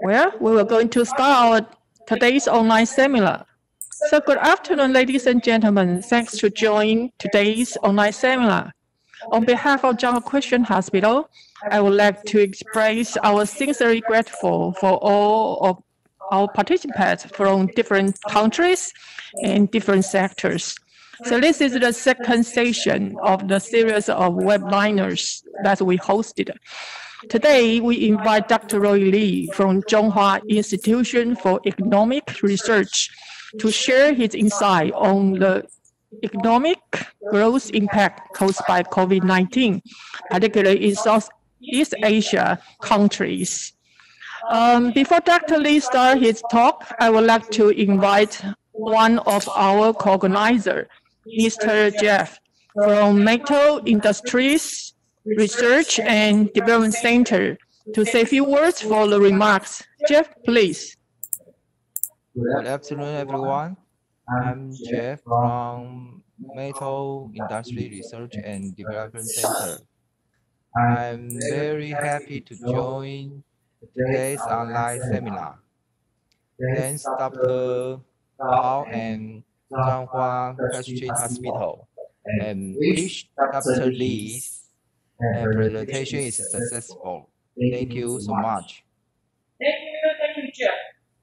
Well, we are going to start our today's online seminar. So good afternoon, ladies and gentlemen. Thanks to joining today's online seminar. On behalf of Changhua Christian Hospital, I would like to express our sincerely grateful for all of our participants from different countries and different sectors. So this is the second session of the series of webinars that we hosted. Today, we invite Dr. Roy Lee from Chung-Hua Institution for Economic Research to share his insight on the economic growth impact caused by COVID-19, particularly in Southeast Asia countries. Um, before Dr. Lee starts his talk, I would like to invite one of our co-organizers, Mr. Jeff from Metal Industries Research and Development Center to say a few words for the remarks. Jeff, please. Good afternoon, everyone. I'm Jeff from Metal Industry Research and Development Center. I'm very happy to join today's online seminar. Thanks, Dr. Bao and Changhua Christian Hospital, and wish Dr. Lee's and presentation is successful. Thank you so much. Thank you, thank you, Jeff.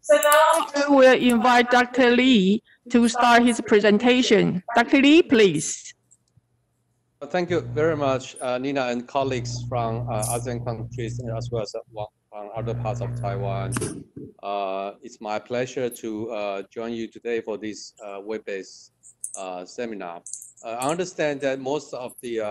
So now we will invite Dr. Lee to start his presentation. Dr. Lee, please. Well, thank you very much, uh, Nina and colleagues from uh, ASEAN countries as well as from other parts of Taiwan. Uh, it's my pleasure to uh, join you today for this uh, web-based uh, seminar. I understand that most of the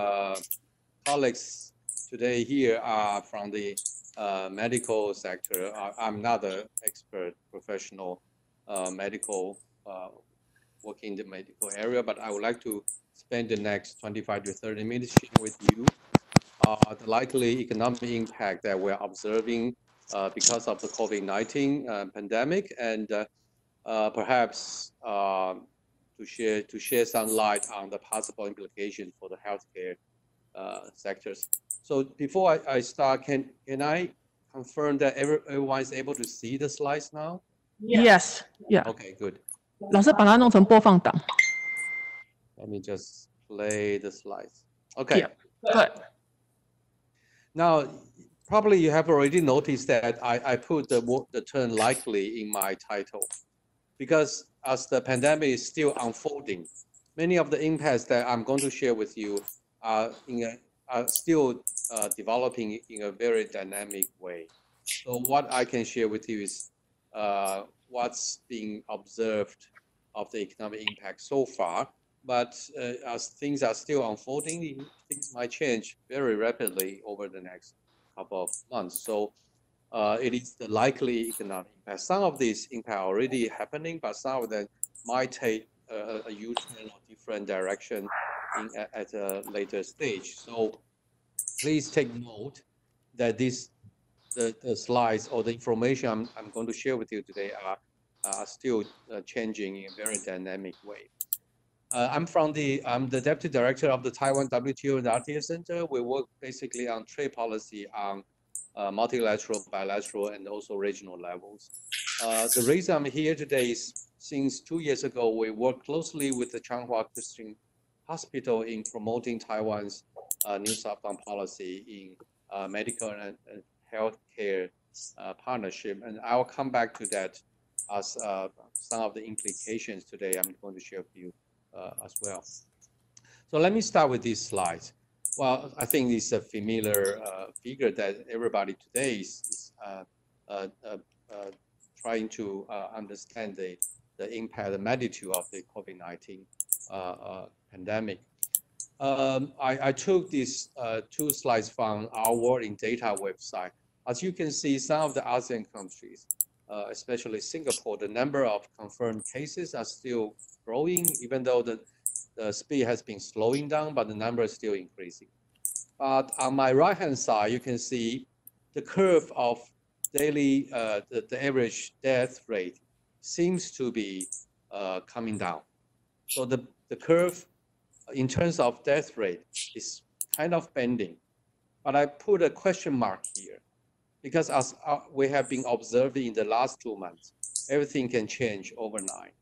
colleagues today here are from the uh, medical sector. I, am not an expert professional uh, medical uh, working in the medical area, but I would like to spend the next 25 to 30 minutes with you uh, the likely economic impact that we're observing uh, because of the COVID-19 uh, pandemic and perhaps to share to share some light on the possible implications for the healthcare uh, sectors. So before I, I, start, can can I confirm that every, everyone is able to see the slides now? Yes. Yeah. Okay. Good. 老师把它弄成播放档。Let me just play the slides. Okay. Yeah. Good. Now, probably you have already noticed that I, I put the the term likely in my title, because as the pandemic is still unfolding, many of the impacts that I'm going to share with you are in a, are still uh, developing in a very dynamic way. So what I can share with you is uh, what's being observed of the economic impact so far. But uh, as things are still unfolding, things might change very rapidly over the next couple of months. So uh, it is the likely economic impact. Some of these impact are already happening, but some of them might take a, a U-turn or different direction in, at a later stage. So please take note that this the, the slides or the information I'm, I'm going to share with you today are, are still uh, changing in a very dynamic way. Uh, I'm from the I'm the deputy director of the Taiwan WTO and RTA Center. We work basically on trade policy on uh, multilateral, bilateral, and also regional levels. Uh, the reason I'm here today is since two years ago, we worked closely with the Changhua Christian Hospital in promoting Taiwan's uh, new southbound policy in uh, medical and, and healthcare uh, partnership. And I will come back to that as uh, some of the implications today I'm going to share with you uh, as well. So let me start with these slides. Well, I think it's a familiar uh, figure that everybody today is, is trying to understand the the impact, the magnitude of the COVID-19 uh, uh, pandemic. Um, I, I, took these uh, two slides from our World in Data website. As you can see, some of the ASEAN countries, uh, especially Singapore, the number of confirmed cases are still growing, even though the, the speed has been slowing down, but the number is still increasing. But on my right-hand side, you can see the curve of daily, uh, the, the average death rate seems to be uh, coming down. So the, the curve in terms of death rate is kind of bending. But I put a question mark here because as uh, we have been observing in the last two months, everything can change overnight.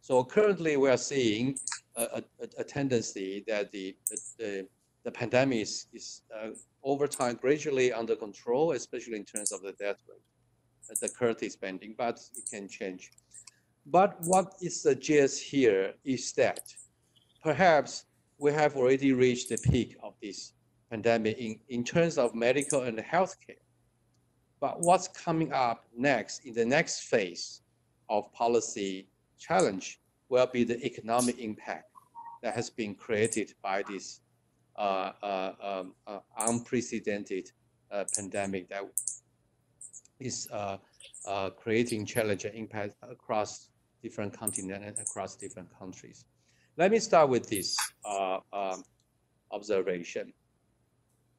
So currently we are seeing a, a, a tendency that the, the, the pandemic is, is uh, over time gradually under control, especially in terms of the death rate. The curve is bending, but it can change. But what is suggests here is that perhaps we have already reached the peak of this pandemic in, in terms of medical and healthcare. But what's coming up next in the next phase of policy challenge will be the economic impact that has been created by this uh, uh, um, uh, unprecedented uh, pandemic that is uh, uh, creating challenge and impact across different continents and across different countries. Let me start with this um, observation.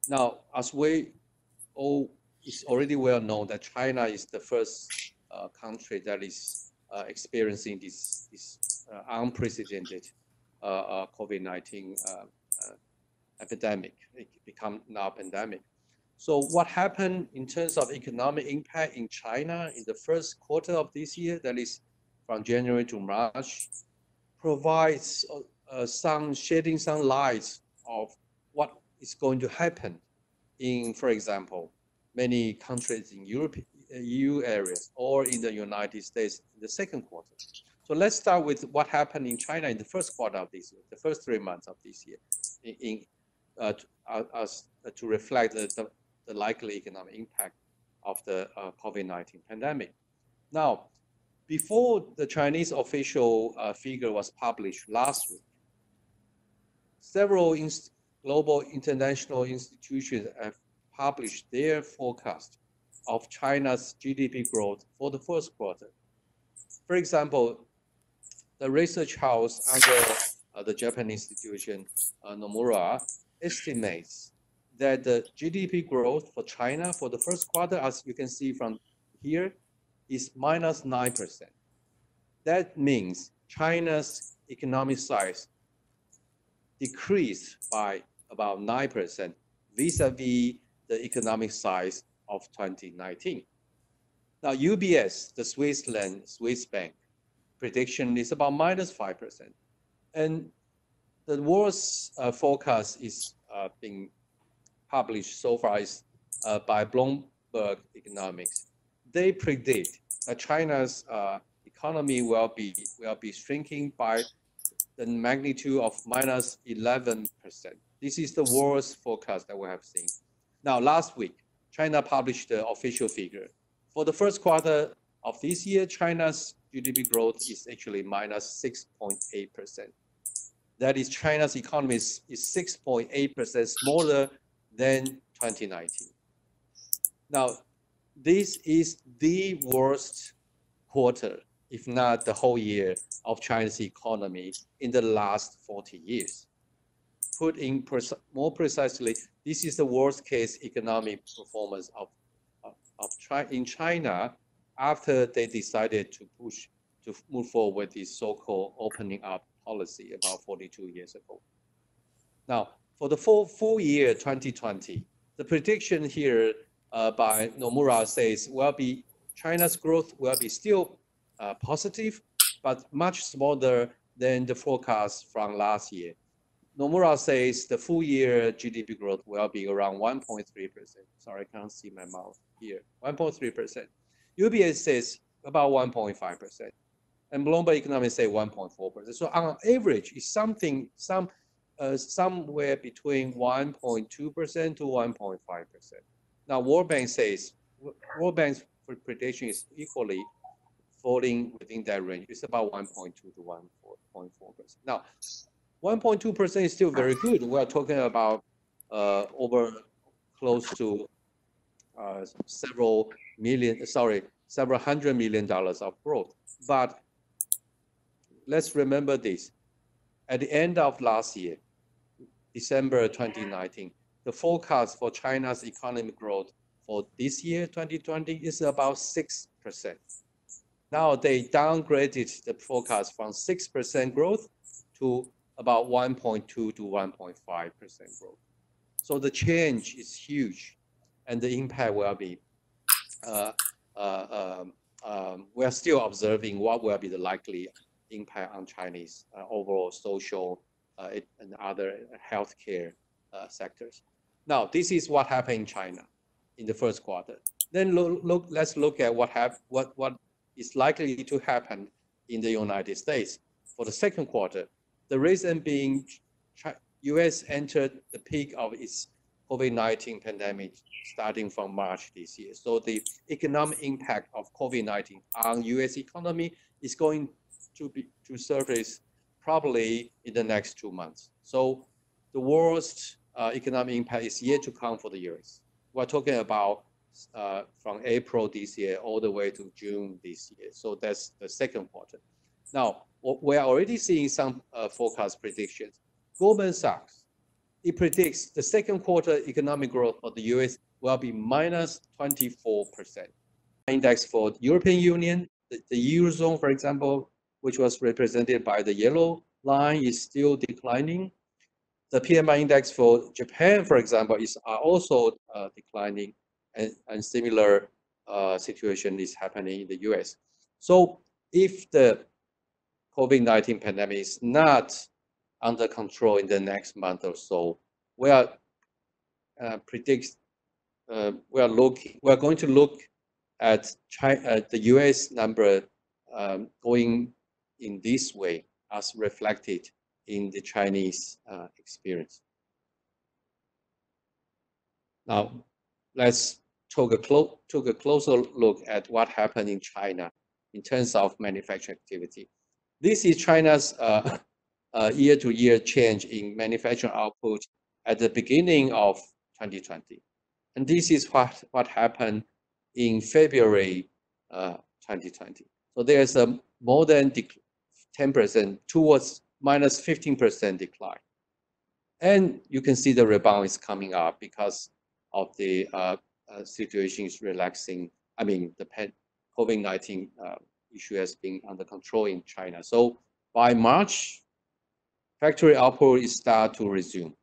Now, as we all it's already well known that China is the first uh, country that is uh, experiencing this, this uh, unprecedented uh, uh, COVID-19 uh, epidemic. It become now pandemic. So what happened in terms of economic impact in China in the first quarter of this year, that is from January to March, provides some shedding some light of what is going to happen in, for example, many countries in Europe, EU areas or in the United States in the second quarter. So let's start with what happened in China in the first quarter of this year, the first three months of this year, in, uh, to, uh, as, uh, to reflect the, the, the, likely economic impact of the uh, COVID-19 pandemic. Now, before the Chinese official uh, figure was published last week, several global international institutions have published their forecast of China's GDP growth for the first quarter. For example, the research house under uh, the Japanese institution uh, Nomura estimates that the GDP growth for China for the first quarter, as you can see from here, is minus 9%. That means China's economic size decreased by about 9% vis-a-vis the economic size of 2019. Now, UBS, the Switzerland Swiss bank, prediction is about minus 5%. And the worst uh, forecast is uh, being published so far is uh, by Bloomberg Economics. They predict that China's uh, economy will be will be shrinking by the magnitude of minus 11%. This is the worst forecast that we have seen. Now, last week, China published the official figure. For the first quarter of this year, China's GDP growth is actually minus 6.8%. That is, China's economy is, is 6.8% smaller than 2019. Now, this is the worst quarter, if not the whole year, of China's economy in the last 40 years. Put in more precisely, this is the worst case economic performance of, of, of China, in China after they decided to push to move forward with this so-called opening up policy about 42 years ago. Now, for the full, full year 2020, the prediction here uh, by Nomura says will be China's growth will be still uh, positive, but much smaller than the forecast from last year. Nomura says the full year GDP growth will be around 1.3%. Sorry, I can't see my mouth here. 1.3%. UBS says about 1.5%. And Bloomberg Economics say 1.4%. So on average, it's something, some, uh, somewhere between 1.2% to 1.5%. Now, World Bank says, World Bank's prediction is equally falling within that range. It's about 1.2 to 1.4%. Now, 1.2% is still very good. We are talking about uh, over close to uh, several million, sorry, several hundred million dollars of growth. But let's remember this. At the end of last year, December 2019, the forecast for China's economic growth for this year, 2020, is about 6%. Now they downgraded the forecast from 6% growth to about 1.2 to 1.5% growth. So the change is huge and the impact will be uh, uh, um, um, we are still observing what will be the likely impact on Chinese uh, overall social uh, and other healthcare uh, sectors. Now, this is what happened in China in the first quarter. Then look, look let's look at what have what what is likely to happen in the United States for the second quarter. The reason being, U.S. entered the peak of its COVID-19 pandemic starting from March this year. So the economic impact of COVID-19 on U.S. economy is going to be to surface probably in the next two months. So the worst economic impact is yet to come for the U.S. We're talking about uh, from April this year all the way to June this year. So that's the second quarter. Now, we are already seeing some uh, forecast predictions. Goldman Sachs, it predicts the second quarter economic growth for the US will be minus 24%. Index for European Union, the, the Eurozone, for example, which was represented by the yellow line, is still declining. The PMI index for Japan, for example, is also uh, declining, and, and similar uh, situation is happening in the US. So if the COVID-19 pandemic is not under control in the next month or so, we are uh, predict uh, we are looking we are going to look at China, the U.S. number um, going in this way as reflected in the Chinese uh, experience. Now, let's take a, take a closer look at what happened in China in terms of manufacturing activity. This is China's uh, uh, year-to-year change in manufacturing output at the beginning of 2020. And this is what, what happened in February uh, 2020. So there's a more than 10% towards minus 15% decline. And you can see the rebound is coming up because of the uh, uh, situation is relaxing. I mean, the COVID-19 uh, issue has been under control in China. So by March, factory output is start to resume.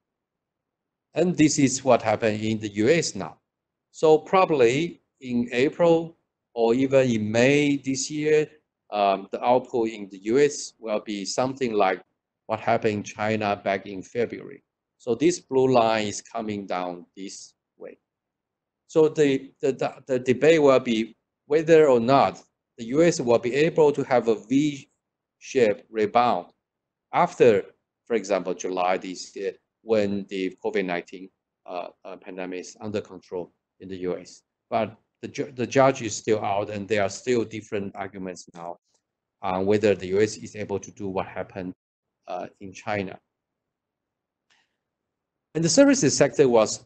And this is what happened in the US now. So probably in April or even in May this year, um, the output in the US will be something like what happened in China back in February. So this blue line is coming down this way. So the, the, the, the debate will be whether or not the US will be able to have a V-shaped rebound after, for example, July this year, when the COVID-19 uh, uh, pandemic is under control in the US. But the, ju the judge is still out and there are still different arguments now on whether the US is able to do what happened uh, in China. And the services sector was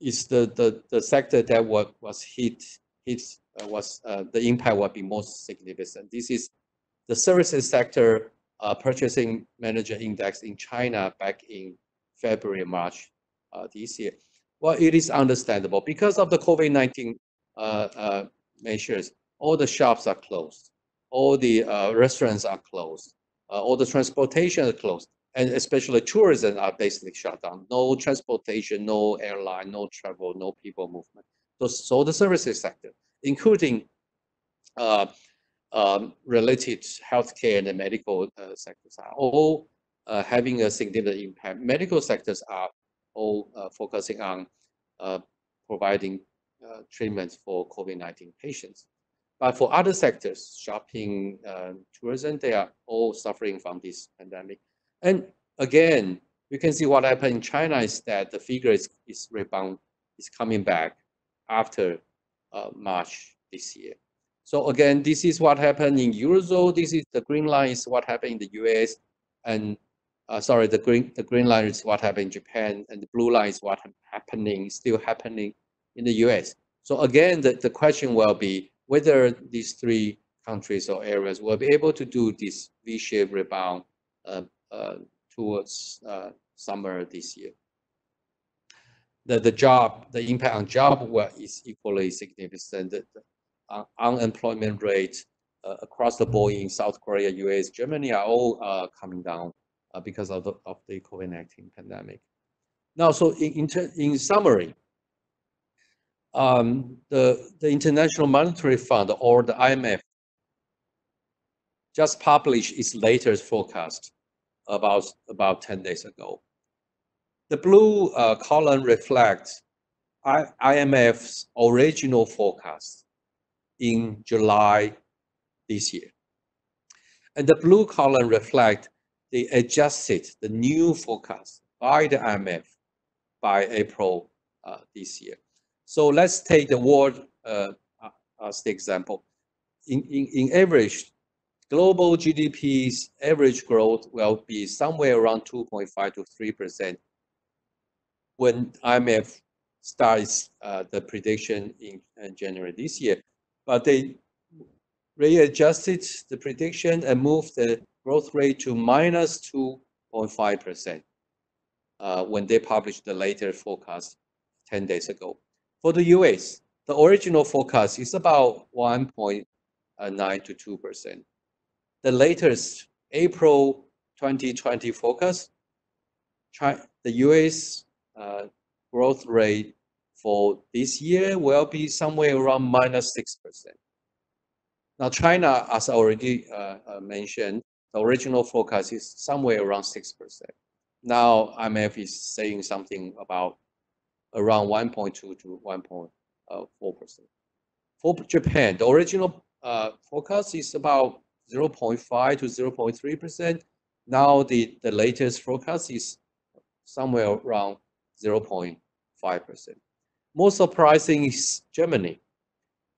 is the, the, the sector that was, was hit, hit uh, was uh, the impact will be most significant. This is the services sector uh, purchasing manager index in China back in February, March uh, this year. Well, it is understandable because of the COVID-19 uh, uh, measures. All the shops are closed, all the restaurants are closed, all the transportation are closed, and especially tourism are basically shut down. No transportation, no airline, no travel, no people movement. So, so the services sector including uh, um, related healthcare and the medical uh, sectors are all uh, having a significant impact. Medical sectors are all uh, focusing on uh, providing uh, treatments for COVID-19 patients. But for other sectors, shopping, tourism, they are all suffering from this pandemic. And again, you can see what happened in China is that the figure is, is rebound, is coming back after uh, March this year. So again, this is what happened in Eurozone. This is the green line is what happened in the US. And uh, sorry, the green the green line is what happened in Japan, and the blue line is what happening still happening in the U.S. So again, the, the question will be whether these three countries or areas will be able to do this V-shaped rebound uh, uh, towards uh, summer this year the, the job, the impact on job is equally significant. The, the unemployment rate uh, across the board in South Korea, US, Germany are all uh, coming down uh, because of the, of the COVID-19 pandemic. Now, so in, in, in summary, um, the, the International Monetary Fund or the IMF just published its latest forecast about, about 10 days ago. The blue uh, column reflects I, IMF's original forecast in July this year. And the blue column reflects the adjusted, the new forecast by the IMF by April uh, this year. So let's take the world uh, as the example. In, in, in average, global GDP's average growth will be somewhere around 2.5 to 3% when IMF starts uh, the prediction in, in January this year. But they readjusted the prediction and moved the growth rate to minus 2.5% uh, when they published the later forecast 10 days ago. For the US, the original forecast is about 1.9 to 2%. The latest April 2020 forecast, the US uh, growth rate for this year will be somewhere around minus 6%. Now, China, as I already uh, uh, mentioned, the original forecast is somewhere around 6%. Now, IMF is saying something about around 1.2 to 1.4%. For Japan, the original uh, forecast is about 0.5 to 0.3%. Now, the, the latest forecast is somewhere around 0.5%. Most surprising is Germany.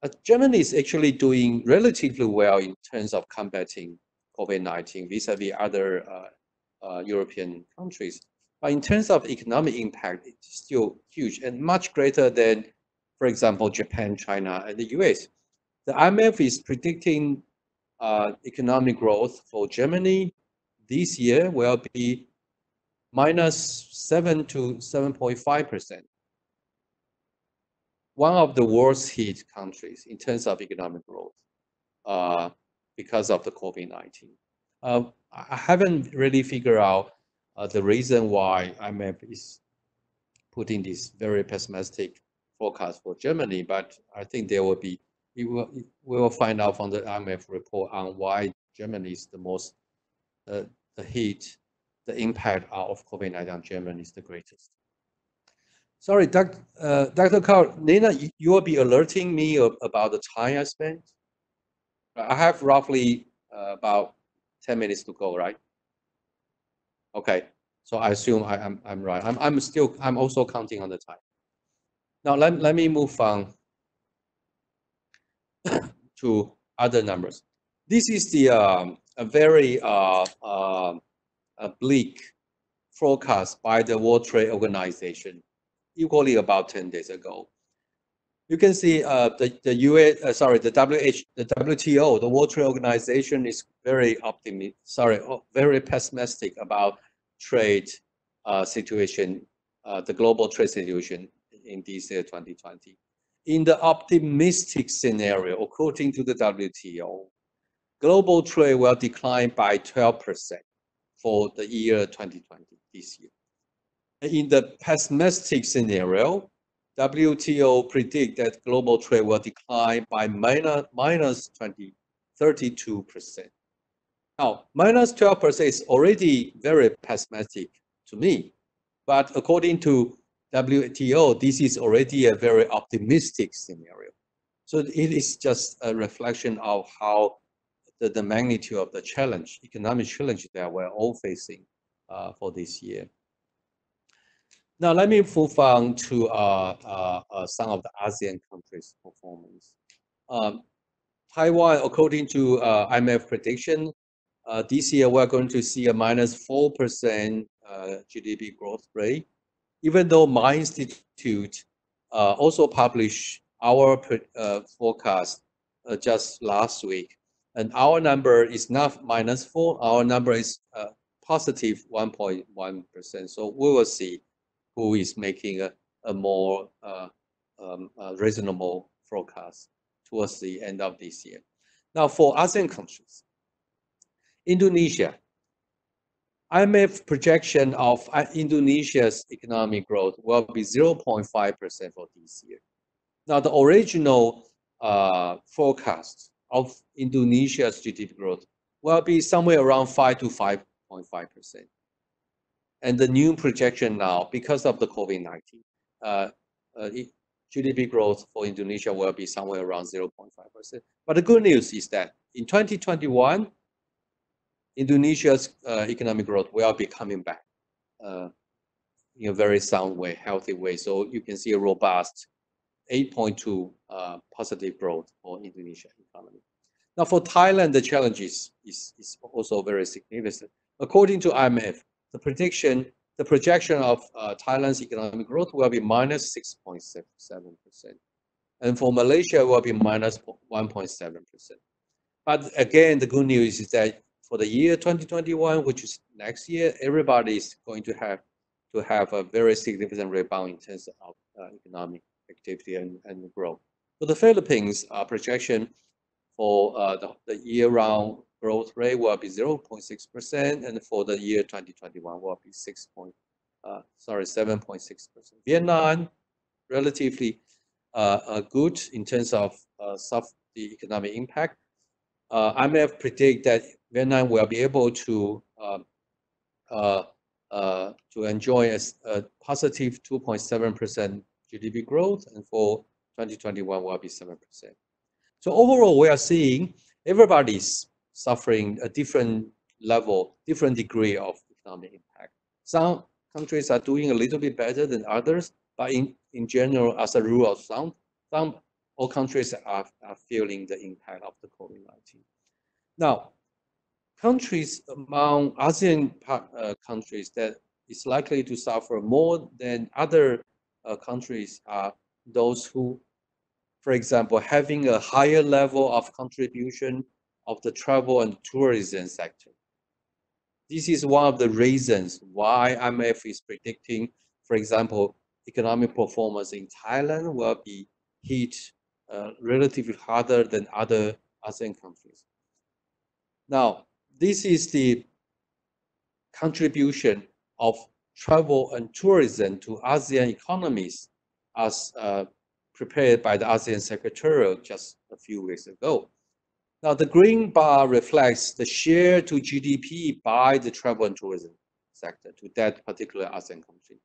Uh, Germany is actually doing relatively well in terms of combating COVID-19 vis-a-vis other uh, uh, European countries. But in terms of economic impact, it's still huge and much greater than, for example, Japan, China, and the US. The IMF is predicting uh, economic growth for Germany this year will be minus 7 to 7.5 percent one of the worst hit countries in terms of economic growth uh, because of the COVID-19. Uh, I haven't really figured out uh, the reason why IMF is putting this very pessimistic forecast for Germany, but I think there will be, we will, we will find out from the IMF report on why Germany is the most, uh, the hit, the impact of COVID-19 on Germany is the greatest. Sorry, doc, uh, Dr. Carl, Nina, you, you will be alerting me about the time I spent. I have roughly uh, about 10 minutes to go, right? Okay, so I assume I, am I'm, I'm right. I'm, I'm still, I'm also counting on the time. Now let, let me move on to other numbers. This is the um, a very uh, uh, bleak forecast by the World Trade Organization equally about 10 days ago. You can see uh, the, the US, uh, sorry, the WH, the WTO, the World Trade Organization is very optimistic, sorry, oh, very pessimistic about trade uh, situation, uh, the global trade situation in this year 2020. In the optimistic scenario, according to the WTO, global trade will decline by 12% for the year 2020, this year. In the pessimistic scenario, WTO predict that global trade will decline by minus, minus 20, 32%. Now, minus 12% is already very pessimistic to me, but according to WTO, this is already a very optimistic scenario. So it is just a reflection of how the, the magnitude of the challenge, economic challenge that we're all facing uh, for this year. Now let me move on to uh, uh, uh, some of the ASEAN countries' performance. Um, Taiwan, according to uh, IMF prediction, uh, this year we're going to see a minus 4% uh, GDP growth rate, even though my institute also published our forecast just last week. And our number is not minus 4, our number is positive 1.1%. So we will see who is making a, a more uh, um, reasonable forecast towards the end of this year. Now, for ASEAN countries, Indonesia, IMF projection of uh, Indonesia's economic growth will be 0.5% for this year. Now, the original uh, forecast of Indonesia's GDP growth will be somewhere around 5 to 5.5%. And the new projection now, because of the COVID-19, uh, uh, GDP growth for Indonesia will be somewhere around 0.5%. But the good news is that in 2021, Indonesia's uh, economic growth will be coming back uh, in a very sound way, healthy way. So you can see a robust 8.2 uh, positive growth for Indonesia economy. Now for Thailand, the challenges is, is also very significant. According to IMF, the prediction, the projection of uh, Thailand's economic growth will be minus 6.7%. And for Malaysia, will be minus 1.7%. But again, the good news is that for the year 2021, which is next year, everybody is going to have to have a very significant rebound in terms of uh, economic activity and, and growth. For the Philippines, our projection for uh, the, the year-round growth rate will be 0.6%, and for the year 2021 will be 6. Point, uh, sorry, 7.6%. Vietnam, relatively uh, uh, good in terms of uh, soft the economic impact. Uh, IMF predict that Vietnam will be able to um, uh, to enjoy a, a positive 2.7% GDP growth, and for 2021 will be 7%. So overall, we are seeing everybody's suffering a different level, different degree of economic impact. Some countries are doing a little bit better than others, but in, in general, as a rule of thumb, some all countries are, are feeling the impact of the COVID-19. Now, countries among ASEAN uh, countries that is likely to suffer more than other uh, countries are those who, for example, having a higher level of contribution of the travel and tourism sector. This is one of the reasons why IMF is predicting, for example, economic performance in Thailand will be hit uh, relatively harder than other ASEAN countries. Now, this is the contribution of travel and tourism to ASEAN economies as uh, prepared by the ASEAN Secretariat just a few weeks ago. Now, the green bar reflects the share to GDP by the travel and tourism sector to that particular ASEAN country.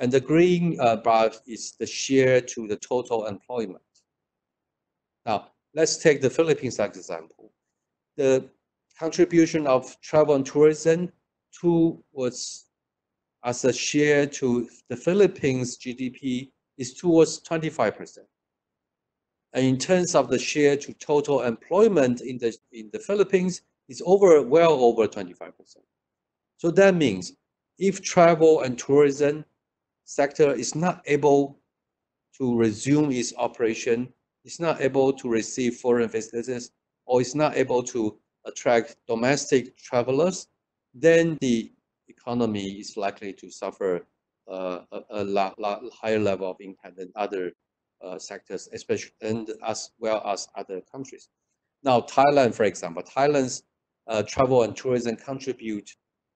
And the green uh, bar is the share to the total employment. Now, let's take the Philippines as example. The contribution of travel and tourism to was as a share to the Philippines GDP is towards 25%. And in terms of the share to total employment in the in the Philippines, is over well over 25%. So that means if travel and tourism sector is not able to resume its operation, it's not able to receive foreign visitors, or it's not able to attract domestic travelers, then the economy is likely to suffer uh, a, a lot, lot, higher level of impact than other uh, sectors, especially and as well as other countries. Now, Thailand, for example, Thailand's uh, travel and tourism contribute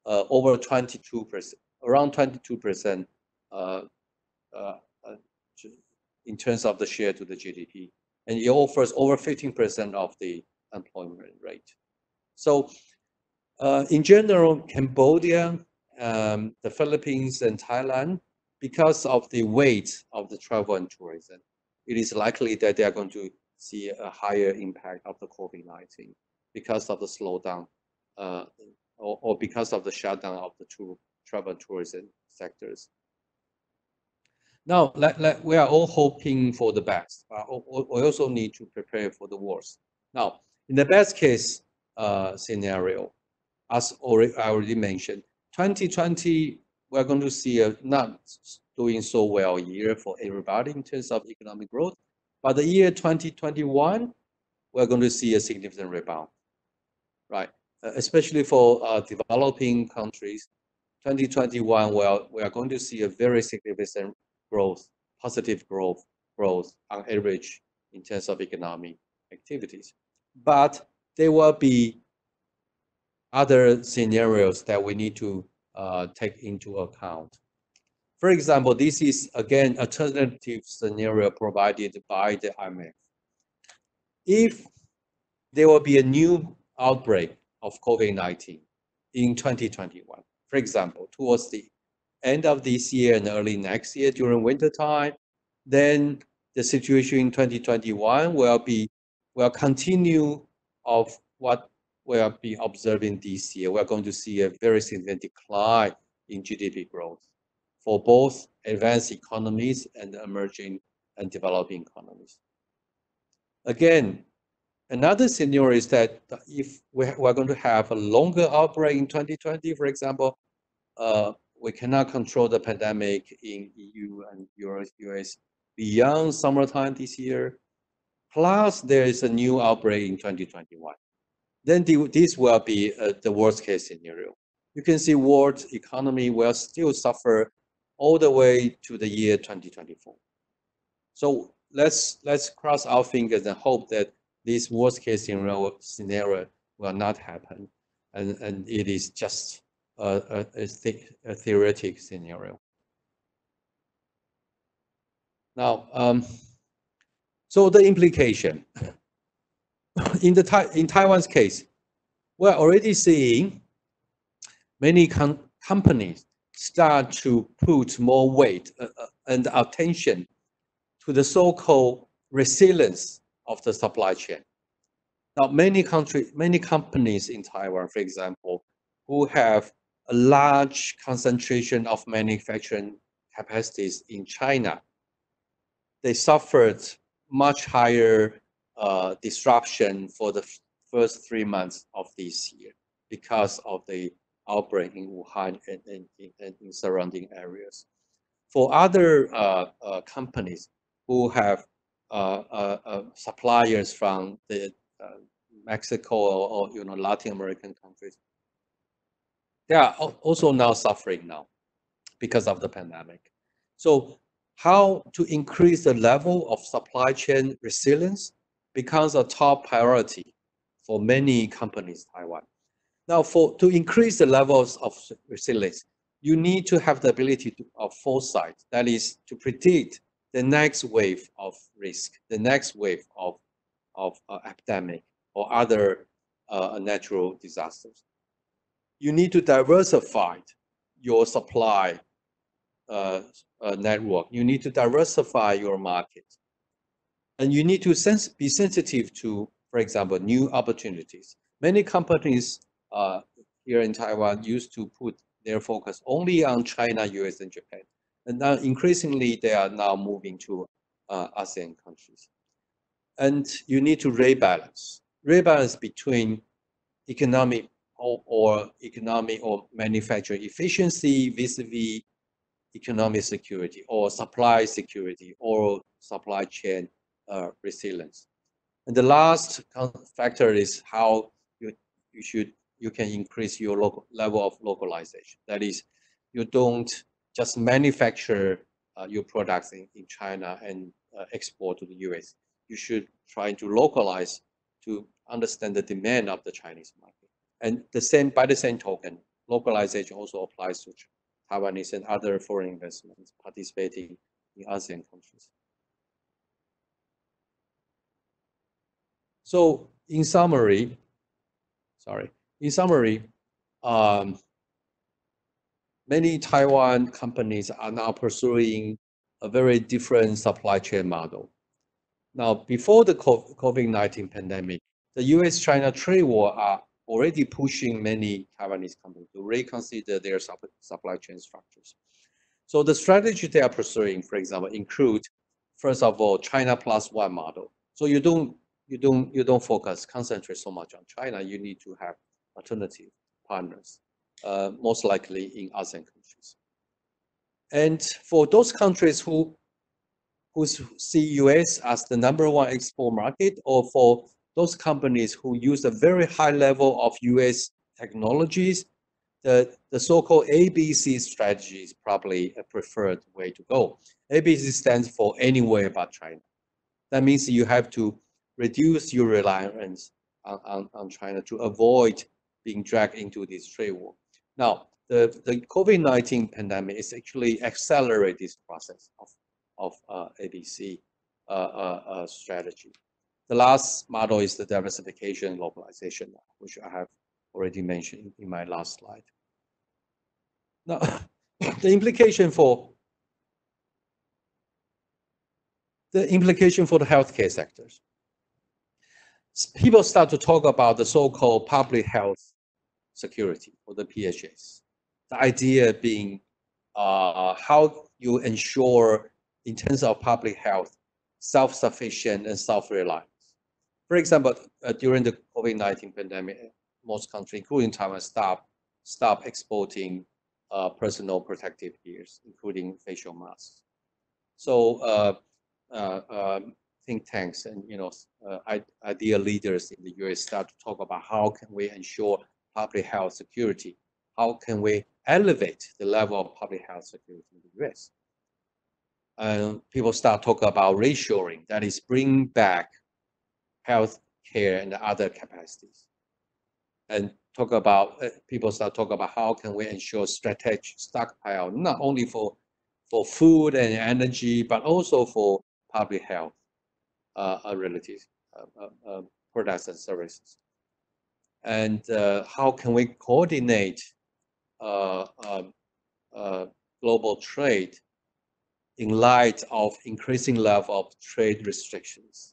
uh, over 22%, around 22% uh, uh, uh, in terms of the share to the GDP. And it offers over 15% of the employment rate. So in general, Cambodia, um, the Philippines and Thailand, because of the weight of the travel and tourism, it is likely that they are going to see a higher impact of the COVID-19 because of the slowdown uh, or, or, because of the shutdown of the two travel and tourism sectors. Now, we are all hoping for the best, but we also need to prepare for the worst. Now, in the best case, uh, scenario. As already, I already mentioned, 2020, we're going to see a not doing so well year for everybody in terms of economic growth. But the year 2021, we're going to see a significant rebound, right? Uh, especially for uh, developing countries, 2021, well, we are going to see a very significant growth, positive growth, growth on average in terms of economic activities. But there will be other scenarios that we need to uh, take into account. For example, this is again alternative scenario provided by the IMF. If there will be a new outbreak of COVID-19 in 2021, for example, towards the end of this year and early next year during winter time, then the situation in 2021 will be will continue of what we'll be observing this year. We're going to see a very significant decline in GDP growth for both advanced economies and emerging and developing economies. Again, another scenario is that if we're going to have a longer outbreak in 2020, for example, uh, we cannot control the pandemic in EU and US beyond summertime this year. Plus, there is a new outbreak in 2021. Then the, this will be uh, the worst case scenario. You can see world economy will still suffer all the way to the year 2024. So let's let's cross our fingers and hope that this worst case scenario, scenario will not happen, and and it is just a, a, a, theoretic scenario. Now, um, so the implication in the in Taiwan's case, we're already seeing many com companies start to put more weight uh, uh, and attention to the so-called resilience of the supply chain. Now, many countries, many companies in Taiwan, for example, who have a large concentration of manufacturing capacities in China, they suffered much higher uh, disruption for the first three months of this year because of the outbreak in Wuhan and, and, and in surrounding areas. For other uh, uh, companies who have uh, uh, uh, suppliers from the Mexico or, or, you know Latin American countries, they are also now suffering now because of the pandemic. So how to increase the level of supply chain resilience becomes a top priority for many companies in Taiwan. Now, for to increase the levels of resilience, you need to have the ability to, of foresight. That is to predict the next wave of risk, the next wave of of uh, epidemic or other uh, natural disasters. You need to diversify your supply uh, uh network. You need to diversify your market, and you need to sens be sensitive to, for example, new opportunities. Many companies uh, here in Taiwan used to put their focus only on China, US, and Japan. And now increasingly, they are now moving to uh, ASEAN countries. And you need to rebalance, rebalance between economic or, or economic or manufacturing efficiency vis-a-vis economic security or supply security or supply chain uh, resilience. And the last factor is how you, you should you can increase your local level of localization. That is, you don't just manufacture uh, your products in, in China and uh, export to the US. You should try to localize to understand the demand of the Chinese market. And the same, by the same token, localization also applies to Taiwanese and other foreign investments participating in ASEAN countries. So in summary, sorry, in summary, um, many Taiwan companies are now pursuing a very different supply chain model. Now, before the COVID-19 pandemic, the US-China trade war are already pushing many Taiwanese companies to reconsider their supply chain structures. So the strategy they are pursuing, for example, include, first of all, China plus one model. So you don't you don't you don't focus concentrate so much on China. You need to have alternative partners, uh, most likely in ASEAN countries. And for those countries who who see US as the number one export market, or for those companies who use a very high level of US technologies, the, the so-called ABC strategy is probably a preferred way to go. ABC stands for anywhere but China. That means you have to reduce your reliance on, on, on China to avoid being dragged into this trade war. Now, the, the COVID-19 pandemic is actually accelerate this process of, of uh, ABC uh, uh, uh, strategy. The last model is the diversification globalization, which I have already mentioned in my last slide. Now, the implication for the implication for the healthcare sectors. People start to talk about the so-called public health security or the PHS. The idea being uh, how you ensure in terms of public health, self-sufficient and self-reliance. For example, uh, during the COVID-19 pandemic, most countries, including Taiwan, stopped stop exporting uh, personal protective gears, including facial masks. So uh, uh, um, think tanks and you know uh, idea leaders in the U.S. start to talk about how can we ensure public health security, how can we elevate the level of public health security in the U.S. And people start talking about reshoring, that is bring back health care and other capacities. And talk about, uh, people start talking about how can we ensure strategic stockpile, not only for, for food and energy, but also for public health uh, uh related uh, uh, products and services. And how can we coordinate um, global trade in light of increasing level of trade restrictions.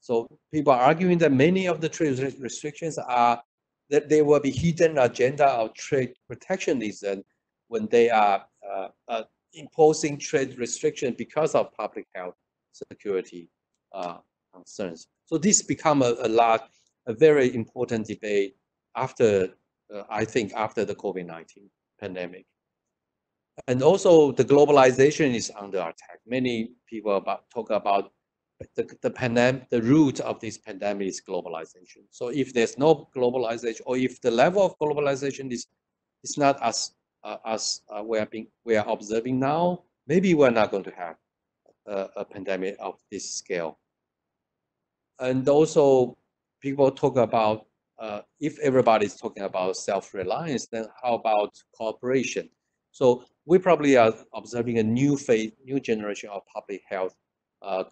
So people are arguing that many of the trade restrictions are that there will be hidden agenda of trade protectionism when they are uh, uh, imposing trade restriction because of public health security uh, concerns. So this become a, a lot, a very important debate after, uh, I think, after the COVID-19 pandemic. And also the globalization is under attack. Many people about, talk about the, the pandemic, the root of this pandemic is globalization. So if there's no globalization, or if the level of globalization is is not as uh, as uh, we are being we are observing now, maybe we're not going to have a, a pandemic of this scale. And also, people talk about uh, if everybody is talking about self-reliance, then how about cooperation? So we probably are observing a new phase, new generation of public health uh,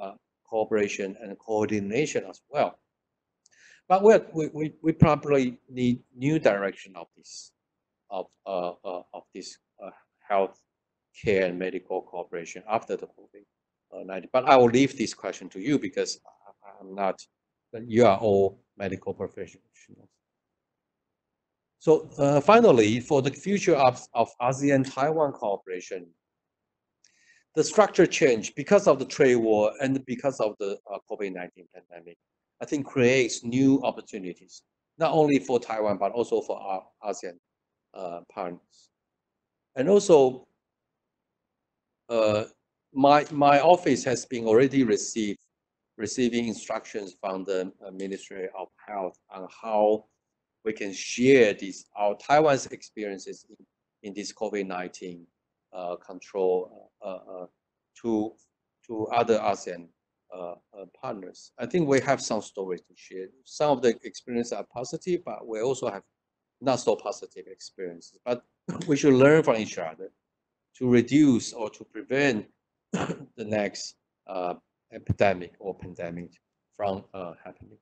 uh, cooperation and coordination as well. But we we, we probably need new direction of this of uh, uh, of this uh, health care and medical cooperation after the COVID-19. But I will leave this question to you because not. You are all medical professionals. So uh, finally, for the future of, of ASEAN-Taiwan cooperation, the structure change because of the trade war and because of the uh, COVID-19 pandemic, I think creates new opportunities, not only for Taiwan, but also for our ASEAN uh, partners. And also, uh, my, my office has been already received, receiving instructions from the uh, Ministry of Health on how we can share these, our Taiwan's experiences in, in this COVID-19 uh, control uh, uh, to to other ASEAN partners. I think we have some stories to share. Some of the experiences are positive, but we also have not so positive experiences. But we should learn from each other to reduce or to prevent the next uh, epidemic or pandemic from uh, happening.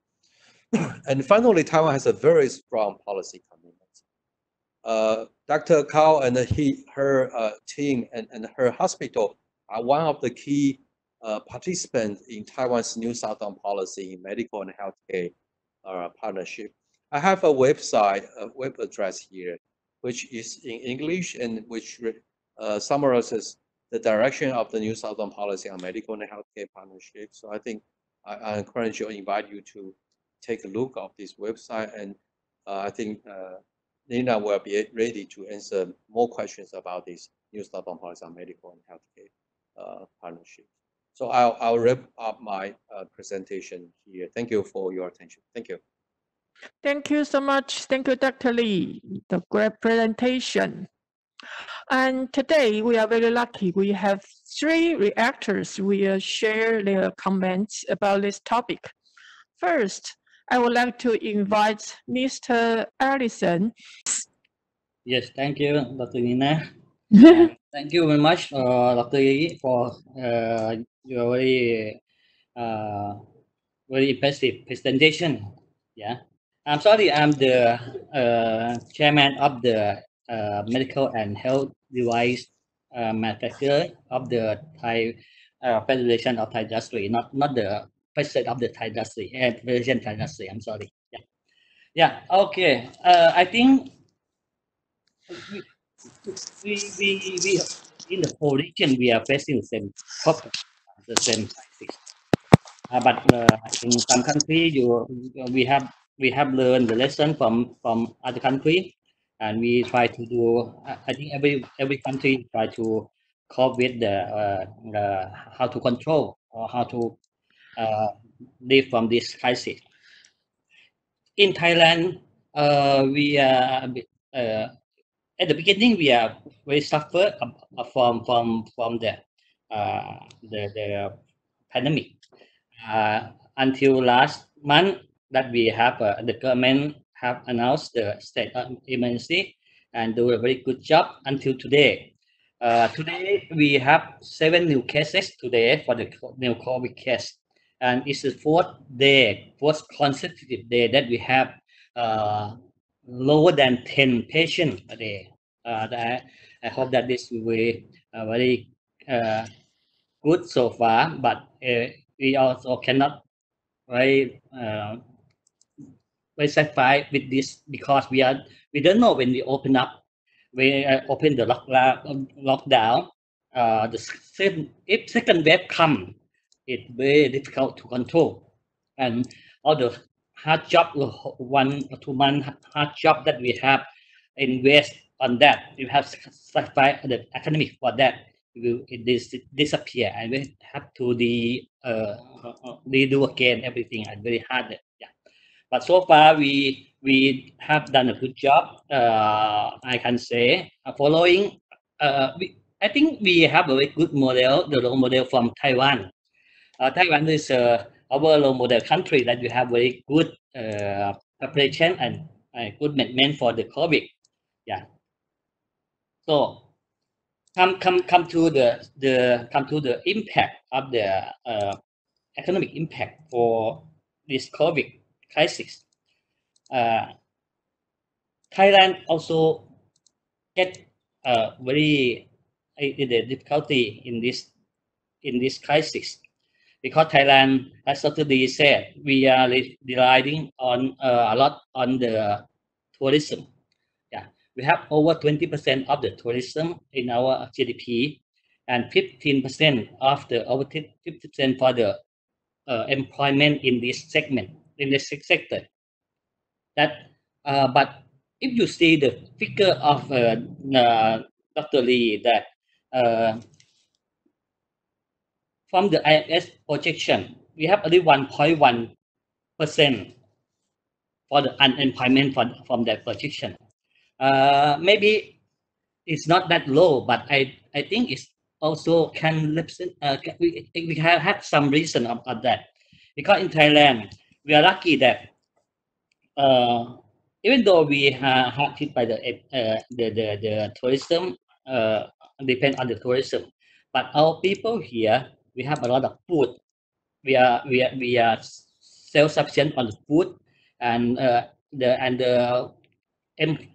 and finally, Taiwan has a very strong policy commitment uh, Dr. Cao and he, her uh, team and, and her hospital are one of the key uh, participants in Taiwan's new Southbound policy in medical and healthcare uh, partnership. I have a website, a web address here, which is in English and which uh, summarizes the direction of the new Southbound policy on medical and healthcare partnership. So I think I, I encourage you, invite you to take a look of this website. And uh, I think uh, Nina will be ready to answer more questions about this new Southbound policy on medical and healthcare uh, partnership. So I'll, I'll wrap up my uh, presentation here. Thank you for your attention. Thank you. Thank you so much. Thank you, Dr. Lee. The great presentation. And today we are very lucky. We have three reactors. will share their comments about this topic. First, I would like to invite Mr. Adisorn. Yes, thank you, Dr. Nina. Thank you very much, uh, Dr. Yi, for uh, your very, uh, very impressive presentation. Yeah, I'm sorry, I'm the uh, chairman of the uh, medical and health device uh, manufacturer of the Thai uh, Federation of Thai Industry, not not the president of the Thai Industry, uh, Federation Thai Industry. I'm sorry. Yeah, yeah. Okay. Uh, I think we, we, we, we in the whole region we are facing the same problem, the same crisis. Uh, but uh, in some country, you we have we have learned the lesson from from other country, and we try to do. I think every every country try to cope with the uh, how to control or how to uh, live from this crisis. In Thailand, uh, we are uh, at the beginning we are very suffer uh, from from from the uh, the the pandemic until last month that we have the government have announced the state of emergency and do a very good job until today. Uh, today we have seven new cases today for the new COVID case, and it's the fourth day, fourth consecutive day that we have uh, lower than 10 patients a day. Uh, that I hope that this will be uh, very uh, good so far, but uh, we also cannot very uh, very satisfied with this because we are we don't know when we open up we uh, open the lockdown lockdown uh, the second if second wave come it's very difficult to control. And all the hard job uh, one or two month hard job that we have invest on that we have sacrifice the academic for that it will it dis- disappear. And we have to the uh, uh, redo again everything and very hard yeah but so far we we have done a good job uh, i can say uh, following uh, we, i think we have a very good model the role model from taiwan. Uh, taiwan is uh, our role model country that we have very good uh, preparation and good management for the covid. Yeah. So come come come to the the come to the impact of the economic impact for this COVID crisis. Uh, Thailand also get uh, very uh, the difficulty in this in this crisis because Thailand, as. Lee said, we are relying on uh, a lot on the tourism. Yeah, we have over 20% of the tourism in our GDP and 15% of the over 50% for the uh, employment in this segment, in this sector. That, uh, but if you see the figure of uh, uh, Dr. Lee, that uh, from the IMF projection, we have only 1.1 percent for the unemployment from, from that projection. Uh, maybe it's not that low, but I, I think it's also can represent, uh, we, we have had some reason of, of that. Because in Thailand, we are lucky that uh, even though we are hit by the, uh, the, the, the tourism, uh, depend on the tourism, but our people here, we have a lot of food. We are, we are, we are self-sufficient on the food and uh, the, and the em-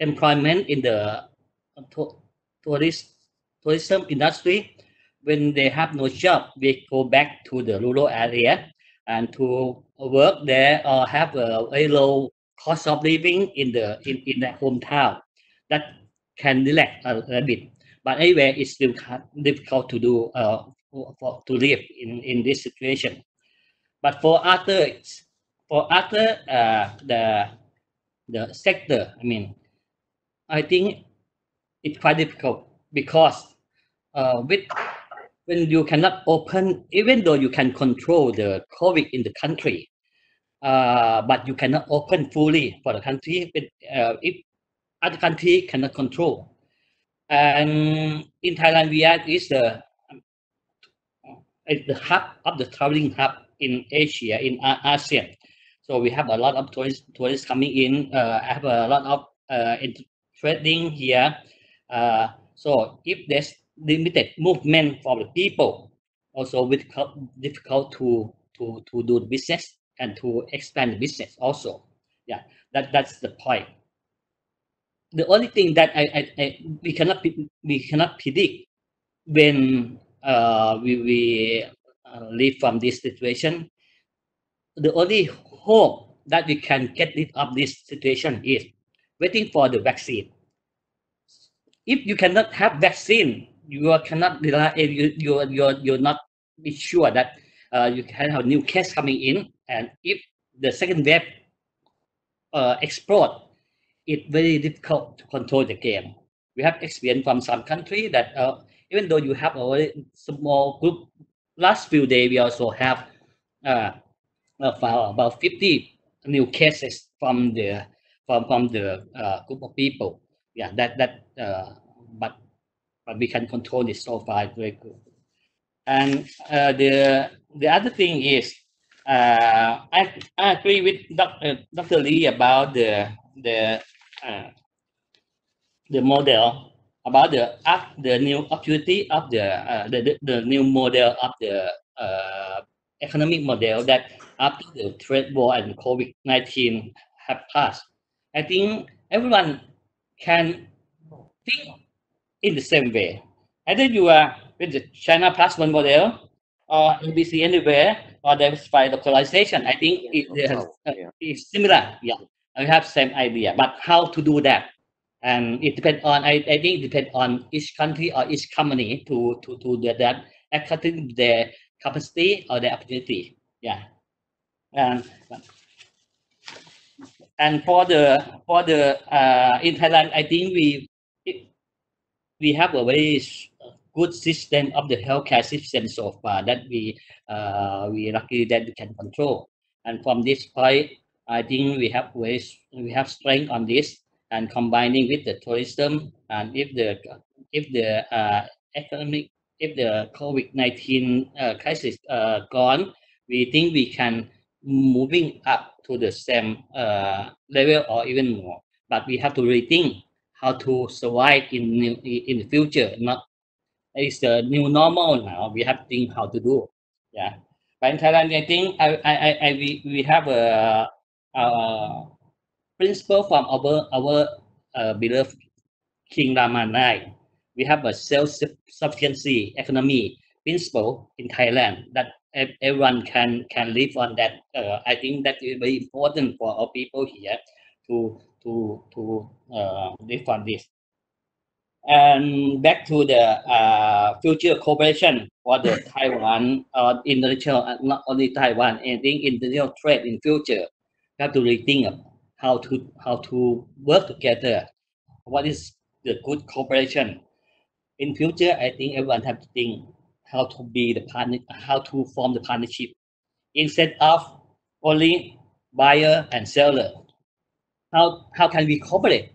employment in the tou- tourist tourism industry when they have no job they go back to the rural area and to work there or have a very low cost of living in the in, in their hometown. That can relax a, a bit. But anyway it's still difficult to do uh, for- to live in in this situation. But for others for other uh, the the sector i mean I think it's quite difficult because uh, with when you cannot open, even though you can control the COVID in the country, uh, but you cannot open fully for the country with, uh, if other country cannot control. And in Thailand, we are is the is the hub of the traveling hub in Asia, in ASEAN. So we have a lot of tourists, tourists coming in. Uh, have a lot of uh, trading here. Uh, so if there's limited movement for the people, also difficult, difficult to, to, to do the business and to expand the business also. Yeah, that, that's the point. The only thing that I, I, I we cannot we cannot predict when uh, we, we uh, live from this situation. The only hope that we can get rid of this situation is waiting for the vaccine. If you cannot have vaccine, you cannot rely, you, you, you're, you're not be sure that uh, you can have new case coming in. And if the second wave uh, explode, it's very difficult to control the game. We have experience from some country that uh, even though you have a very small group, last few days we also have uh, about 50 new cases from the from from the uh, group of people. Yeah, that that uh, but but we can control it so far very good. And uh, the the other thing is, uh, I, I agree with Dr. Dr. Lee about the the uh, the model about the uh, the new opportunity of the, uh, the, the the new model of the uh, economic model that after the trade war and COVID nineteen have passed. I think everyone can think in the same way. Either you are with the China Plus One model or ABC Anywhere or diversified localization. I think it has, uh, is similar. Yeah, we have same idea, but how to do that? And it depends on, I, I think it depends on each country or each company to, to, to do that according to their capacity or their opportunity. Yeah. And and for the for the uh, in Thailand, I think we we have a very good system of the healthcare system so far that we uh, we lucky that we can control. And from this point, I think we have ways we have strength on this and combining with the tourism and if the if the uh, economic if the COVID nineteen uh, crisis uh, gone, we think we can moving up to the same uh, level or even more. But we have to rethink how to survive in in the future, not it's the new normal now. We have to think how to do. Yeah. But in Thailand, I think I, I, I, we, we have a, a principle from our our uh, beloved King Rama IX. We have a self-sufficiency economy principle in Thailand that everyone can can live on that. Uh, I think that is very important for our people here to to to uh, this. And back to the uh, future cooperation for the Taiwan uh, international, uh, not only Taiwan, I think international trade in future. We have to rethink how to how to work together. What is the good cooperation in future? I think everyone have to think how to be the partner, how to form the partnership instead of only buyer and seller. How how can we cooperate,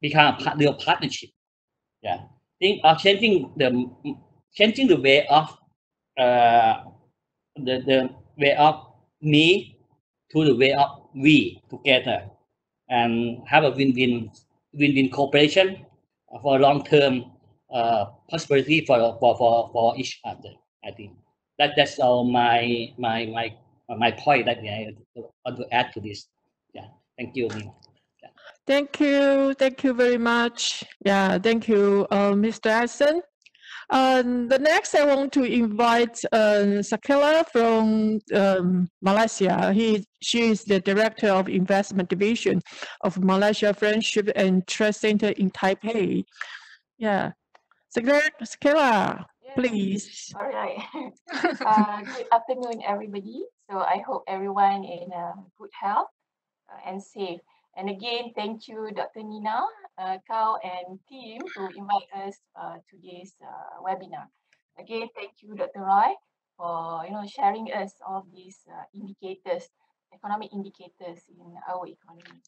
become a real partnership? yeah think of changing the changing the way of uh, the the way of me to the way of we together and have a win-win win-win cooperation for long-term uh, prosperity for, for for for each other. I think that that's all my my my my point that I want to add to this. Yeah, thank you. Thank you. Thank you very much. Yeah, thank you, uh, Mr. Adisorn. Um, the next, I want to invite uh, Syakella from um, Malaysia. He, she is the Director of Investment Division of Malaysia Friendship and Trade Center in Taipei. Yeah, Syakella, Syakella please. All right. uh, good afternoon, everybody. So I hope everyone in uh, good health and safe. And again, thank you, Dr. Nina, uh, Kau and team to invite us uh, to this uh, webinar. Again, thank you, Dr. Roy, for you know sharing us all these uh, indicators, economic indicators in our economy.